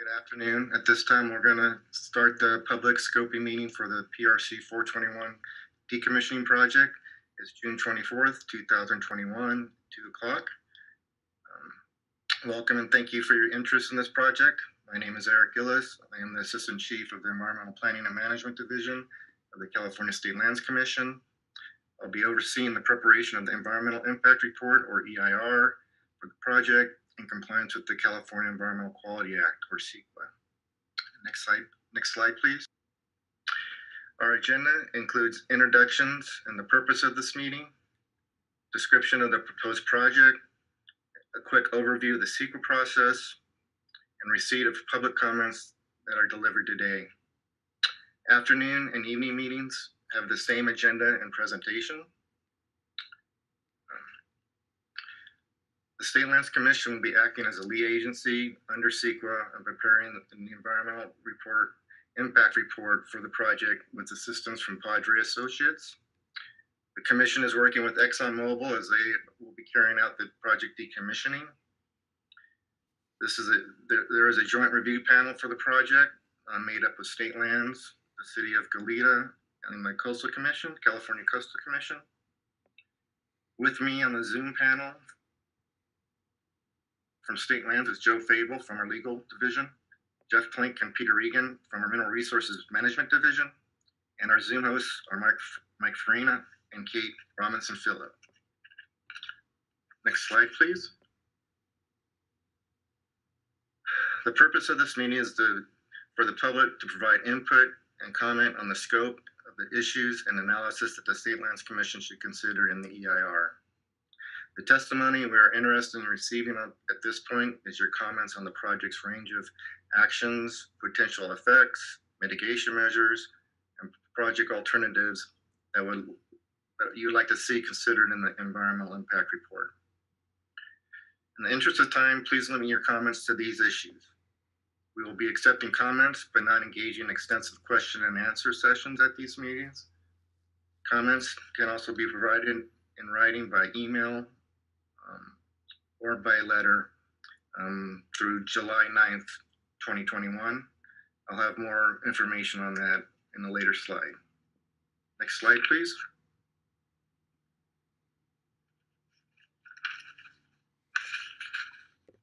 Good afternoon. At this time, we're going to start the public scoping meeting for the PRC 421 decommissioning project. It's June 24th, 2021, 2 o'clock. Um, Welcome and thank you for your interest in this project. My name is Eric Gillies. I am the Assistant Chief of the Environmental Planning and Management Division of the California State Lands Commission. I'll be overseeing the preparation of the Environmental Impact Report, or EIR, for the project in compliance with the California Environmental Quality Act, or CEQA. Next slide, next slide, please. Our agenda includes introductions and the purpose of this meeting, description of the proposed project, a quick overview of the CEQA process, and receipt of public comments that are delivered today. Afternoon and evening meetings have the same agenda and presentation. The State Lands Commission will be acting as a lead agency under CEQA and preparing the the environmental report, impact report for the project with assistance from Padre Associates. The commission is working with ExxonMobil as they will be carrying out the project decommissioning. This is a, there, there is a joint review panel for the project, uh, made up of state lands, the city of Goleta, and the Coastal Commission, California Coastal Commission. With me on the Zoom panel from State Lands is Joe Fabel from our legal division, Jeff Plink and Peter Regan from our Mineral Resources Management Division, and our Zoom hosts are Mike, Mike Farina and Kate Robinson Phillip. Next slide, please. The purpose of this meeting is to, for the public to provide input and comment on the scope of the issues and analysis that the State Lands Commission should consider in the EIR. The testimony we are interested in receiving at this point is your comments on the project's range of actions, potential effects, mitigation measures, and project alternatives that would, that you'd like to see considered in the environmental impact report. In the interest of time, please limit your comments to these issues. We will be accepting comments, but not engaging in extensive question and answer sessions at these meetings. Comments can also be provided in writing by email or by letter um, through July 9th, 2021. I'll have more information on that in a later slide. Next slide, please.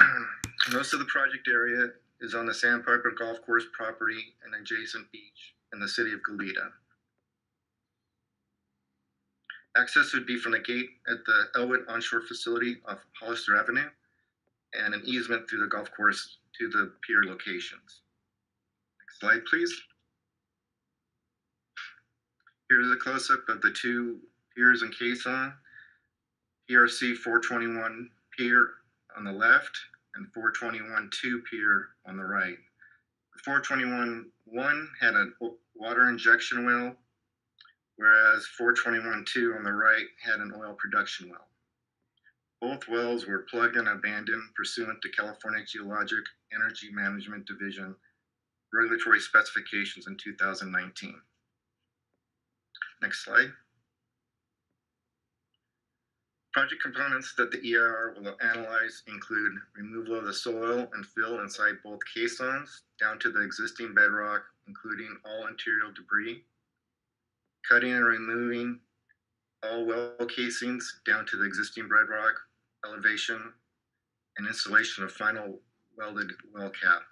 Most of the project area is on the Sandpiper Golf Course property and adjacent beach in the city of Goleta. Access would be from the gate at the Ellwood onshore facility off Hollister Avenue and an easement through the golf course to the pier locations. Next slide, please. Here's a close-up of the two piers in caisson. PRC 421 pier on the left and 421 2 pier on the right. The 421 1 had a water injection well, whereas 421 2 on the right had an oil production well. Both wells were plugged and abandoned pursuant to California Geologic Energy Management Division regulatory specifications in 2019. Next slide. Project components that the EIR will analyze include removal of the soil and fill inside both caissons down to the existing bedrock, including all interior debris, cutting and removing all well casings down to the existing bedrock elevation, and installation of final welded well cap.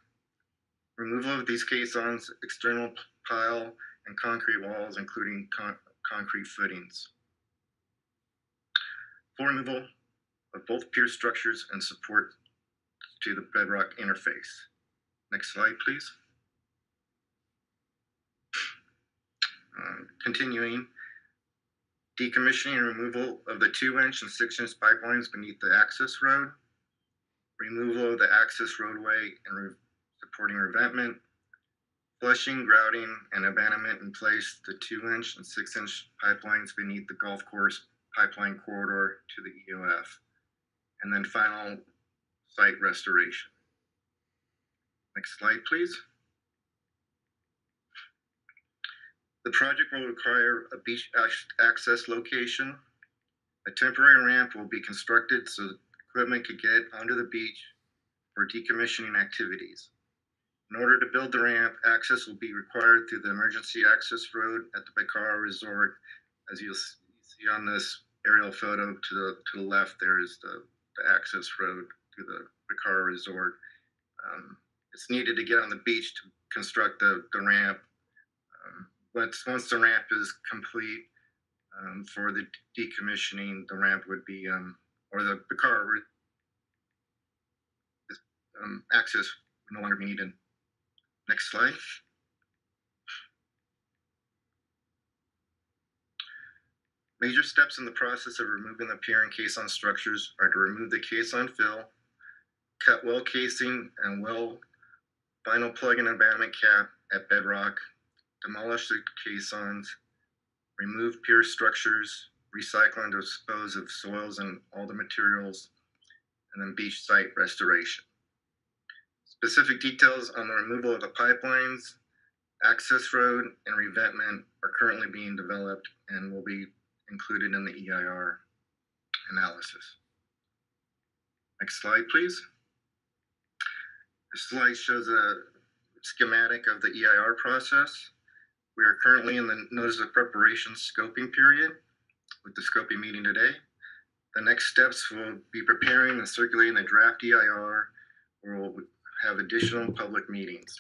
Removal of these caissons, external pile, and concrete walls, including con- concrete footings full removal of both pier structures and support to the bedrock interface. Next slide, please. Um, Continuing, decommissioning and removal of the two inch and six inch pipelines beneath the access road, removal of the access roadway and re- supporting revetment, flushing, grouting, and abandonment in place the two inch and six inch pipelines beneath the golf course pipeline corridor to the EOF. And then final site restoration. Next slide, please. The project will require a beach access location. A temporary ramp will be constructed so equipment could get onto the beach for decommissioning activities. In order to build the ramp, access will be required through the emergency access road at the Bacara Resort. As you'll see on this aerial photo to the, to the left, there is the, the access road to the Bacara Resort. Um, It's needed to get on the beach to construct the, the ramp. Um, Once, the ramp is complete, um, for the decommissioning, the ramp would be, um, or the, the car would- um, access no longer be needed. Next slide. Major steps in the process of removing the pier and caisson structures are to remove the caisson fill, cut well casing and well vinyl plug and abandonment cap at bedrock, demolish the caissons, remove pier structures, recycle and dispose of soils and all the materials, and then beach site restoration. Specific details on the removal of the pipelines, access road, and revetment are currently being developed and will be included in the EIR analysis. Next slide, please. This slide shows a schematic of the EIR process. We are currently in the notice of preparation scoping period with the scoping meeting today. The next steps will be preparing and circulating the draft EIR, where we'll have additional public meetings.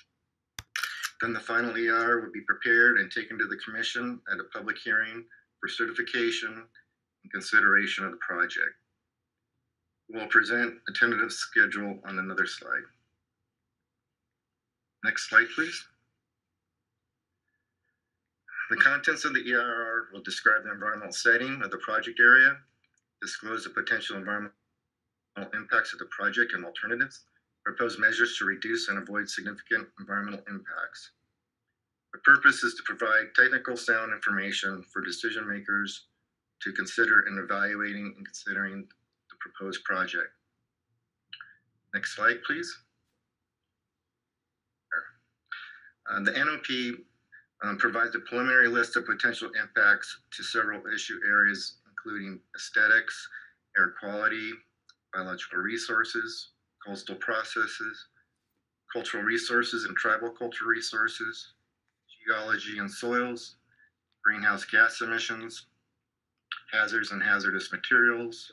Then the final EIR will be prepared and taken to the commission at a public hearing for certification and consideration of the project. We'll present a tentative schedule on another slide. Next slide, please. The contents of the EIR will describe the environmental setting of the project area, disclose the potential environmental impacts of the project and alternatives, propose measures to reduce and avoid significant environmental impacts. The purpose is to provide technical sound information for decision makers to consider in evaluating and considering the proposed project. Next slide, please. Uh, the NOP um, provides a preliminary list of potential impacts to several issue areas, including aesthetics, air quality, biological resources, coastal processes, cultural resources and tribal cultural resources, geology and soils, greenhouse gas emissions, hazards and hazardous materials,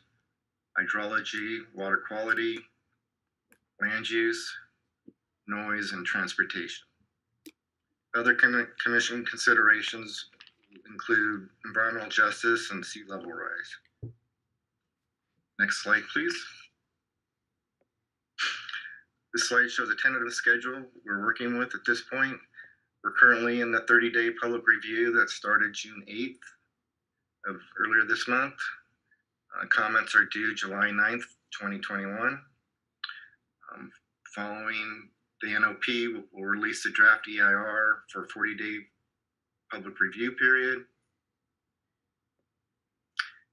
hydrology, water quality, land use, noise, and transportation. Other commi- commission considerations include environmental justice and sea level rise. Next slide, please. This slide shows a tentative schedule we're working with at this point. We're currently in the 30-day public review that started June 8th of earlier this month. Uh, comments are due July 9th, 2021. Um, following the NOP, we'll release the draft EIR for a 40-day public review period.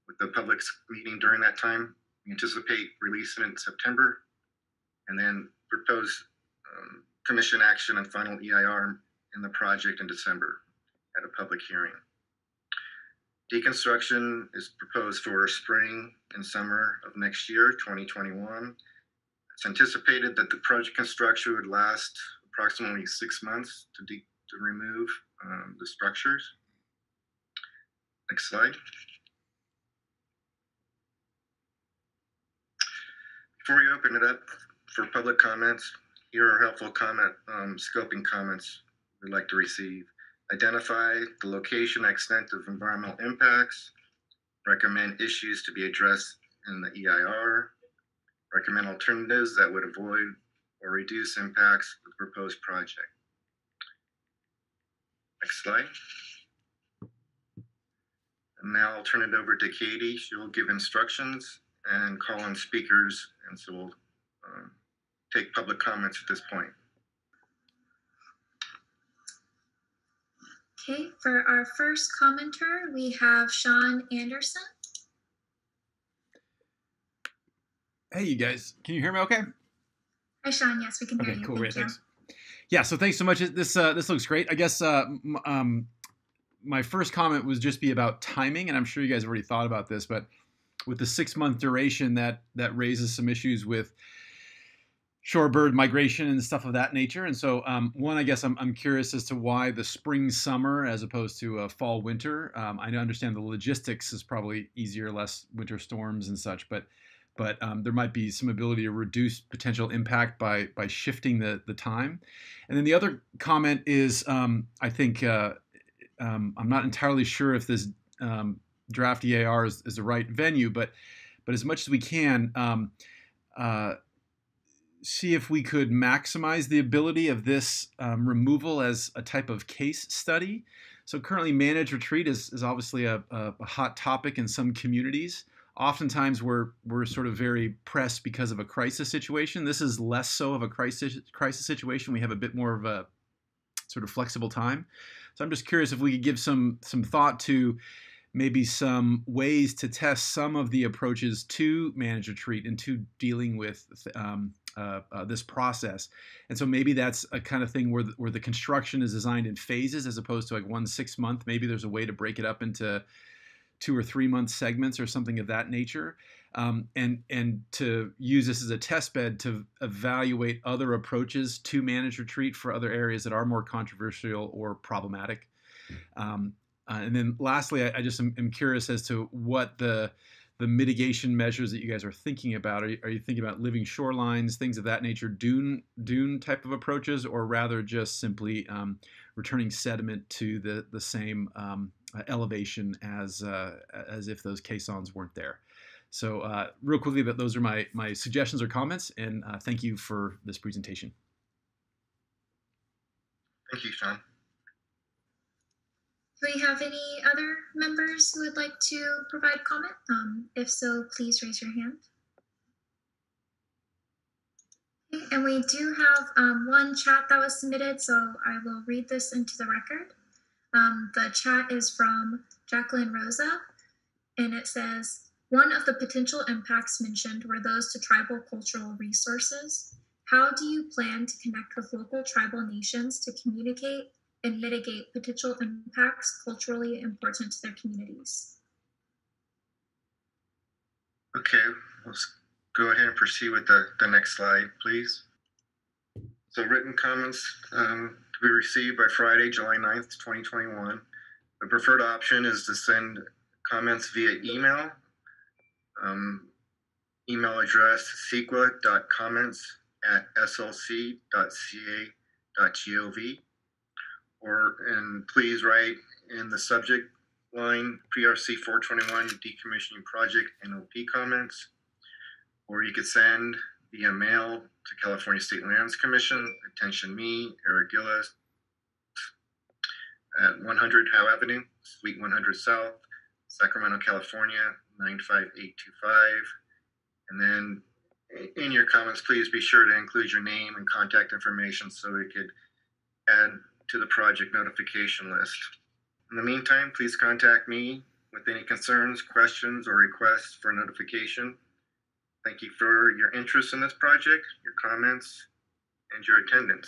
With the public's meeting during that time, we anticipate releasing in September and then propose um, commission action and final EIR in the project in December at a public hearing. Deconstruction is proposed for spring and summer of next year, 2021. It's anticipated that the project construction would last approximately six months to, de- to remove um, the structures. Next slide. Before we open it up for public comments, here are helpful comment um, scoping comments we'd like to receive. Identify the location extent of environmental impacts. Recommend issues to be addressed in the EIR. Recommend alternatives that would avoid or reduce impacts of the proposed project. Next slide. And now I'll turn it over to Katie. She'll give instructions and call on speakers, and so we'll um, take public comments at this point. Okay, for our first commenter, we have Sean Anderson. Hey, you guys, can you hear me? Okay. Hi, Sean. Yes, we can hear Okay. you. Cool. Thank Great. you. Thanks. Yeah. So thanks so much. This uh, this looks great. I guess uh, m- um, my first comment was just be about timing, and I'm sure you guys already thought about this, but with the six month duration, that that raises some issues with shorebird migration and stuff of that nature. And so, um, one, I guess I'm, I'm curious as to why the spring summer as opposed to a fall winter. Um, I understand the logistics is probably easier, less winter storms and such, but but um, there might be some ability to reduce potential impact by by shifting the the time. And then the other comment is, um, I think uh, um, I'm not entirely sure if this um, draft EAR is, is, the right venue, but but as much as we can. Um, uh, see if we could maximize the ability of this um, removal as a type of case study. So currently, managed retreat is, is obviously a, a, a hot topic in some communities oftentimes we're we're sort of very pressed because of a crisis situation. This is less so of a crisis crisis situation. We have a bit more of a sort of flexible time. So I'm just curious if we could give some some thought to maybe some ways to test some of the approaches to manage retreat and to dealing with um, uh, uh, this process. And so maybe that's a kind of thing where the, where the construction is designed in phases as opposed to like one six month. Maybe there's a way to break it up into two or three month segments or something of that nature. Um, and and to use this as a test bed to evaluate other approaches to manage retreat for other areas that are more controversial or problematic. Um, uh, and then lastly, I, I just am, am, curious as to what the the mitigation measures that you guys are thinking about. Are you, are you thinking about living shorelines, things of that nature, dune dune type of approaches, or rather just simply um, returning sediment to the the same um, elevation as uh, as if those caissons weren't there. So uh, real quickly, that those are my my suggestions or comments, and uh, thank you for this presentation. Thank you, Sean. Do we have any other members who would like to provide comment? Um, if so, please raise your hand. Okay, and we do have um, one chat that was submitted, so I will read this into the record. Um, the chat is from Jacqueline Rosa, and it says, one of the potential impacts mentioned were those to tribal cultural resources. How do you plan to connect with local tribal nations to communicate and mitigate potential impacts culturally important to their communities? Okay, let's go ahead and proceed with the, the next slide, please. So written comments um, be received by Friday, July 9th, 2021. The preferred option is to send comments via email. Um, email address ceqa.comments at slc.ca.gov. Or, and please write in the subject line PRC 421 decommissioning project NOP comments. Or you could send via mail to California State Lands Commission, attention me, Eric Gillies, at 100 Howe Avenue, Suite 100 South, Sacramento, California, 95825. And then in your comments, please be sure to include your name and contact information so we could add to the project notification list. In the meantime, please contact me with any concerns, questions, or requests for notification. Thank you for your interest in this project, your comments, and your attendance.